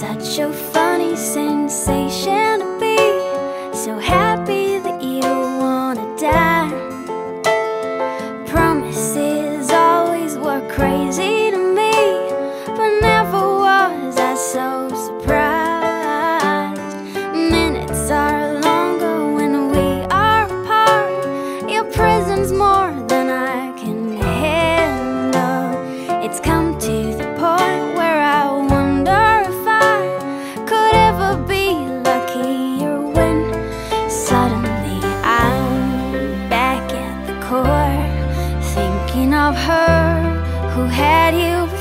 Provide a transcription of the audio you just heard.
Such a funny sensation to be. So happy that you wanna die. Promises always were crazy. thinking of her who had you